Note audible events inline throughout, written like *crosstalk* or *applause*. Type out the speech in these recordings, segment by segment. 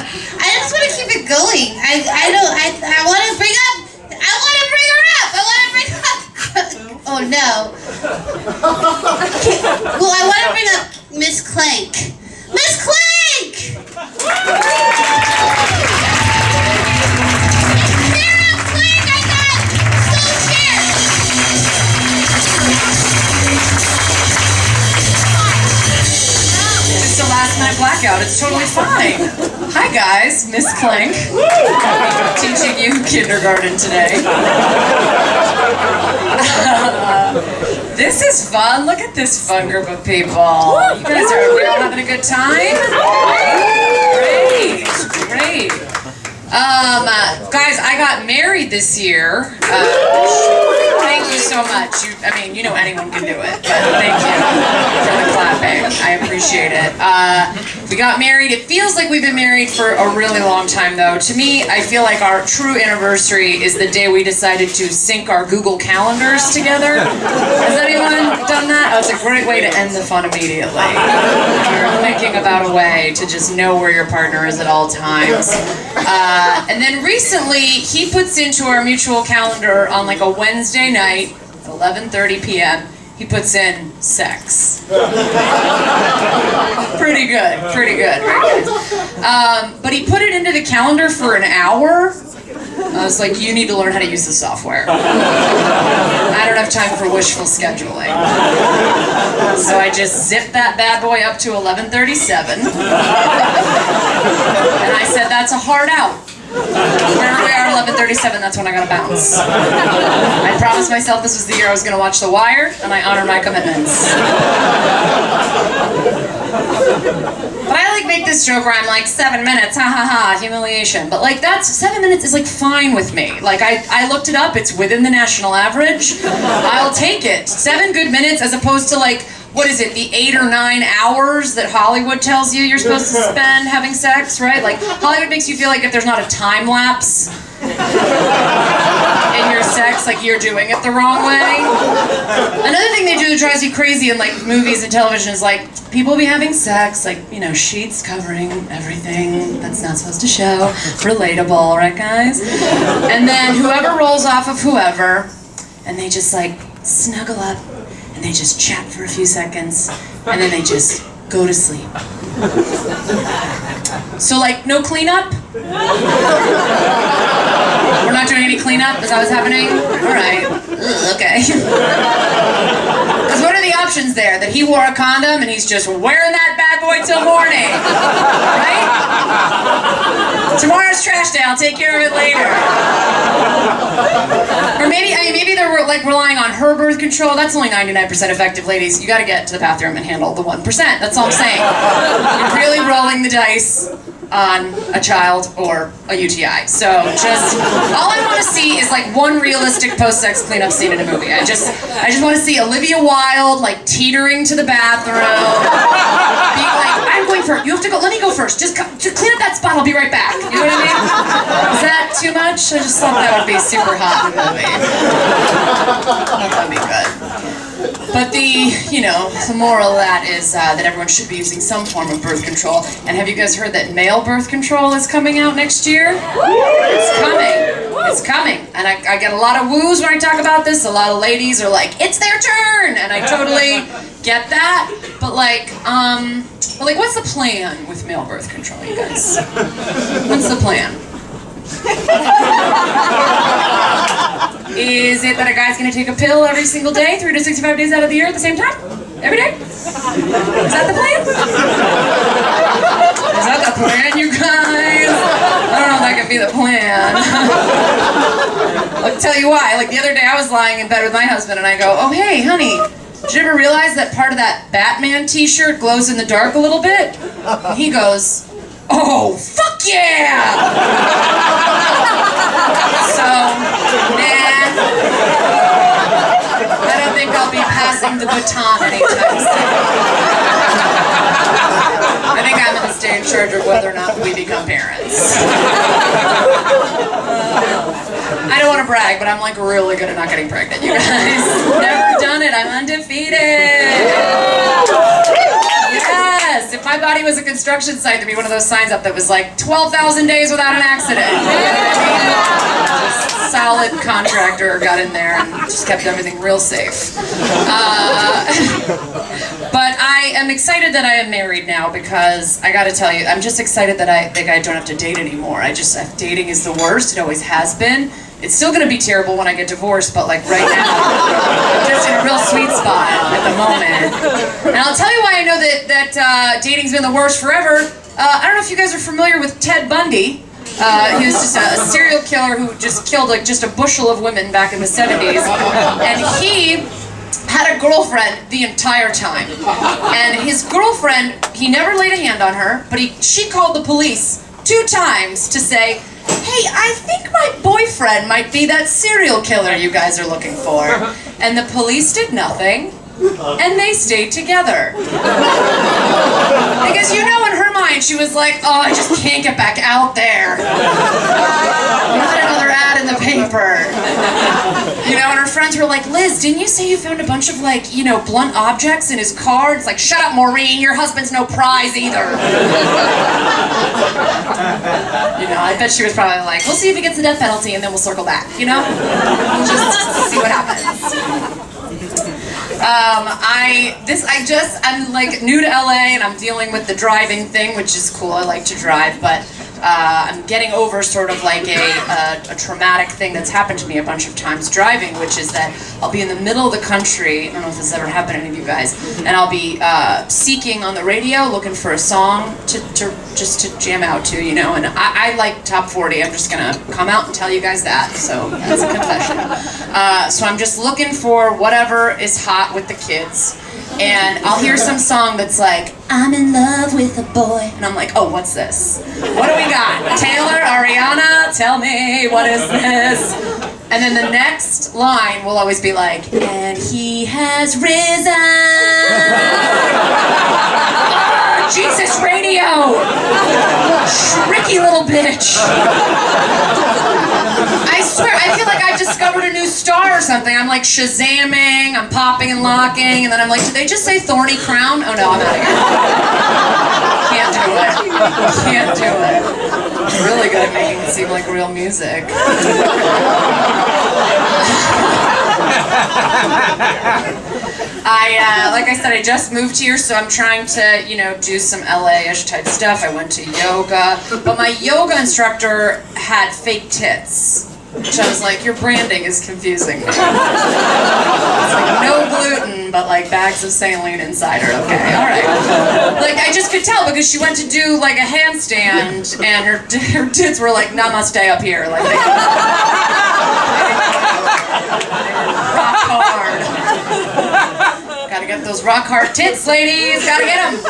I just want to keep it going. I, I don't. I, I want to bring up. I want to bring her up. I want to bring up. *laughs* oh no. Well, I want to bring up Miss Klenk. Miss Klenk. *laughs* blackout. It's totally fine. Hi guys, Miss Klenk. Teaching you kindergarten today. *laughs* this is fun. Look at this fun group of people. You guys are we all having a good time? Great, great. Um, uh, guys, I got married this year. Uh, thank you so much. You, I mean, you know anyone can do it, but thank you for the clapping. I appreciate it. Uh, we got married. It feels like we've been married for a really long time, though. To me, I feel like our true anniversary is the day we decided to sync our Google calendars together. Has anyone done that? Oh, it's a great way to end the fun immediately. You're thinking about a way to just know where your partner is at all times. Uh, and then recently, he puts into our mutual calendar on like a Wednesday night night, 11.30 p.m., he puts in sex. *laughs* pretty good, pretty good. Um, but he put it into the calendar for an hour. I was like, you need to learn how to use the software. I don't have time for wishful scheduling. So I just zipped that bad boy up to 1137. *laughs* and I said, that's a hard out. Where 37, that's when I gotta bounce. I promised myself this was the year I was gonna watch The Wire, and I honor my commitments. But I like make this joke where I'm like, seven minutes, ha ha ha, humiliation. But like that's, seven minutes is like fine with me. Like I, I looked it up, it's within the national average. I'll take it. Seven good minutes as opposed to like, what is it, the eight or nine hours that Hollywood tells you you're supposed to spend having sex, right? Like, Hollywood makes you feel like if there's not a time lapse, in your sex, like you're doing it the wrong way. Another thing they do that drives you crazy in like movies and television is like people be having sex, like you know sheets covering everything that's not supposed to show. Relatable, right, guys? And then whoever rolls off of whoever, and they just like snuggle up, and they just chat for a few seconds, and then they just go to sleep. So like no cleanup. We're not doing any cleanup? Is that what's happening? Alright. Ugh, Okay. *laughs* Because what are the options there? That he wore a condom and he's just wearing that bad boy till morning. Right? Tomorrow's trash day, I'll take care of it later. Or maybe, I mean, maybe they're like relying on her birth control. That's only 99% effective, ladies. You gotta get to the bathroom and handle the 1%. That's all I'm saying. You're really rolling the dice on a child or a UTI. So just all I want to see is like one realistic post-sex cleanup scene in a movie. I just I just want to see Olivia Wilde like teetering to the bathroom, being like, "I'm going first. You have to go. Let me go first. Just, co- just clean up that spot. I'll be right back." You know what I mean? Is that too much? I just thought that would be super hot in the movie. That would be good. You know, the moral of that is uh, that everyone should be using some form of birth control. And have you guys heard that male birth control is coming out next year? It's coming. It's coming. And I, I get a lot of woos when I talk about this. A lot of ladies are like, it's their turn! And I totally get that. But like, um, but like, what's the plan with male birth control, you guys? What's the plan? *laughs* Is it that a guy's gonna take a pill every single day, 365 days out of the year at the same time? Every day? Is that the plan? Is that the plan, you guys? I don't know if that could be the plan. I'll tell you why. Like the other day, I was lying in bed with my husband, and I go, "Oh hey, honey, did you ever realize that part of that Batman T-shirt glows in the dark a little bit?" And he goes, "Oh fuck yeah!" So, nah. I don't think I'll be passing the baton anytime soon. I think I'm gonna stay in charge of whether or not we become parents. I don't want to brag, but I'm like really good at not getting pregnant, you guys. Never done it. I'm undefeated. Yes, if my body was a construction site, there'd be one of those signs up that was like 12,000 days without an accident. Solid contractor got in there and just kept everything real safe. Uh, *laughs* but I am excited that I am married now because I got to tell you, I'm just excited that I think I don't have to date anymore. I just dating is the worst. It always has been. It's still gonna be terrible when I get divorced, but like right now, I'm just in a real sweet spot at the moment. And I'll tell you why I know that that uh, dating's been the worst forever. Uh, I don't know if you guys are familiar with Ted Bundy. Uh, he was just a, a, serial killer who just killed like just a bushel of women back in the 70s, and he had a girlfriend the entire time. And his girlfriend, he never laid a hand on her, but he she called the police two times to say, hey, I think my boyfriend might be that serial killer you guys are looking for. And the police did nothing, and they stayed together. Because you know, in her she was like, oh, I just can't get back out there. *laughs* Not another ad in the paper. You know, and her friends were like, Liz, didn't you say you found a bunch of, like, you know, blunt objects in his car? It's like, shut up, Maureen, your husband's no prize either. you know, I bet she was probably like, we'll see if he gets the death penalty and then we'll circle back, you know? Just see what happens. Um, I this I just I'm like new to LA and I'm dealing with the driving thing, which is cool. I like to drive, but uh, I'm getting over sort of like a, a, a, traumatic thing that's happened to me a bunch of times driving, which is that I'll be in the middle of the country, I don't know if this has ever happened to any of you guys, and I'll be uh, seeking on the radio, looking for a song to, to just to jam out to, you know, and I, I, like top 40, I'm just gonna come out and tell you guys that, so that's a confession. *laughs* Uh, so I'm just looking for whatever is hot with the kids and I'll hear some song that's like, I'm in love with a boy. And I'm like, oh, what's this? What do we got? Taylor, Ariana, tell me, what is this? And then the next line will always be like, and he has risen. Jesus radio! Tricky little bitch. I swear, I feel like I discovered a new star or something. I'm like shazamming, I'm popping and locking, and then I'm like, did they just say thorny crown? Oh no, I'm out of here. Can't do it. Can't do it. It's really good at making it seem like real music. *laughs* I, uh, like I said, I just moved here, so I'm trying to, you know, do some LA-ish type stuff. I went to yoga, but my yoga instructor had fake tits. Which I was like, your branding is confusing. It's like no gluten, but like bags of saline inside her. Okay, all right. Like I just could tell because she went to do like a handstand and her *laughs* her tits were like namaste up here, like they, they *laughs* were rock hard. Get those rock hard tits, ladies. Gotta get them.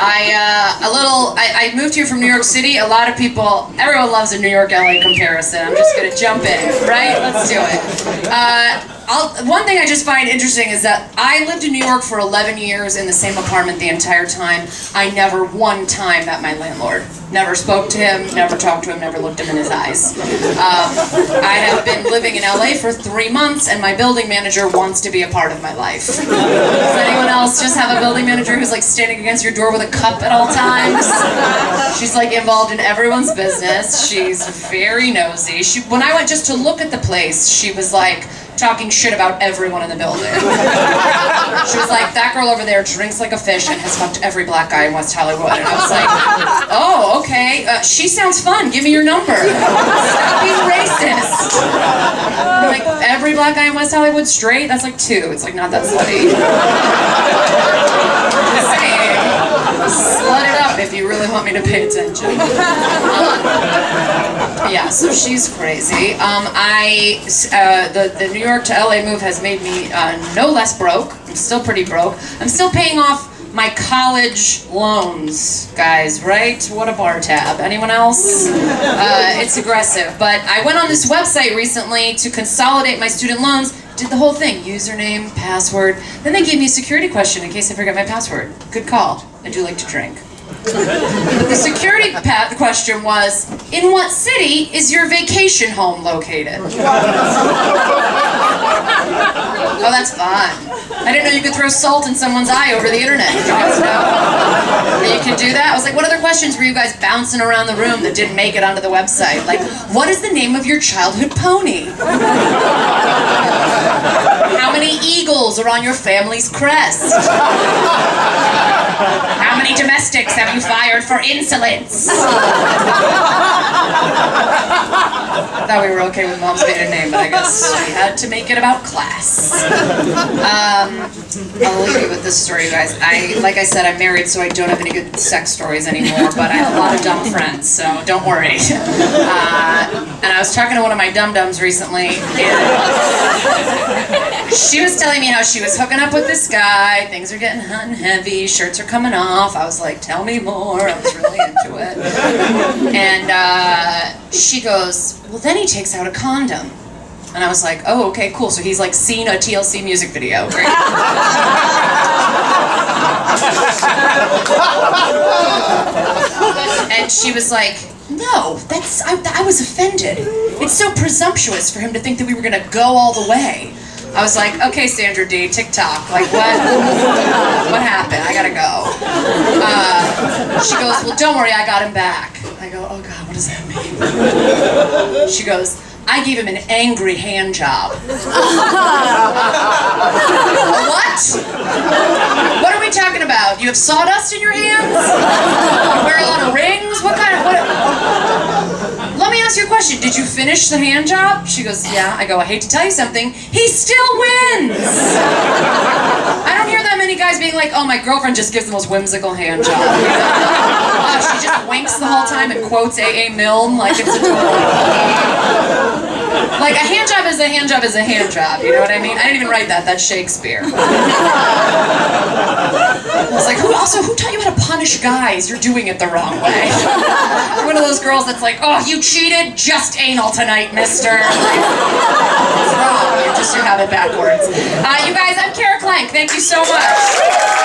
I uh, a little. I, I, moved here from New York City. A lot of people. Everyone loves a New York LA comparison. I'm just gonna jump in, right? Let's do it. Uh, I'll, one thing I just find interesting is that I lived in New York for 11 years in the same apartment the entire time. I never one time met my landlord. Never spoke to him, never talked to him, never looked him in his eyes. Um, I have been living in LA for three months and my building manager wants to be a part of my life. Does anyone else just have a building manager who's like standing against your door with a cup at all times? She's like involved in everyone's business. She's very nosy. She, when I went just to look at the place, she was like, talking shit about everyone in the building. *laughs* she was like, that girl over there drinks like a fish and has fucked every black guy in West Hollywood. And I was like, oh, okay. Uh, she sounds fun. Give me your number. Stop being racist. like, every black guy in West Hollywood straight? That's like two. It's like not that slutty. Just saying. Slut it up if you really want me to pay attention. *laughs* yeah, so she's crazy. Um, I, uh, the, the New York to LA move has made me uh, no less broke. I'm still pretty broke. I'm still paying off my college loans, guys, right? What a bar tab. Anyone else? Uh, it's aggressive. But I went on this website recently to consolidate my student loans, did the whole thing, username, password. Then they gave me a security question in case I forget my password. Good call. I do like to drink. But the security pat question was, in what city is your vacation home located? Oh, that's fun. I didn't know you could throw salt in someone's eye over the internet. You guys know you could do that? I was like, what other questions were you guys bouncing around the room that didn't make it onto the website? Like, what is the name of your childhood pony? How many eagles are on your family's crest? How many domestics have you fired for insolence? I Thought we were okay with mom's maiden name, but I guess we had to make it about class. Um, I'll leave you with this story, you guys. I, like I said, I'm married, so I don't have any good sex stories anymore, but I have a lot of dumb friends, so don't worry. Uh, was talking to one of my dum-dums recently, she was telling me how she was hooking up with this guy, things are getting hot and heavy, shirts are coming off. I was like, tell me more. I was really into it. And uh, she goes, well, then he takes out a condom. And I was like, oh, okay, cool. So he's like seen a TLC music video. And she was like, no, that's, I, I was offended. It's so presumptuous for him to think that we were gonna go all the way. I was like, okay, Sandra Dee, TikTok, like what? what happened? I gotta go. Uh, she goes, well, don't worry, I got him back. I go, oh God, what does that mean? She goes, I gave him an angry hand job. *laughs* what? What are we talking about? You have sawdust in your hands? You wear a lot of rings? What kind of what? Let me ask you a question. Did you finish the hand job? She goes, Yeah. I go, I hate to tell you something. He still wins. I don't hear that many guys being like, Oh, my girlfriend just gives the most whimsical hand job. Oh, she just winks the whole time and quotes A.A. Milne like it's adorable. Like a hand job is a hand job is a hand job. You know what I mean? I didn't even write that. That's Shakespeare. I was like, who also who taught you how to punish guys? You're doing it the wrong way. You're one of those girls that's like, oh, you cheated, just anal tonight, mister. What's wrong? You just you have it backwards. Uh, you guys, I'm Kara Klenk. Thank you so much.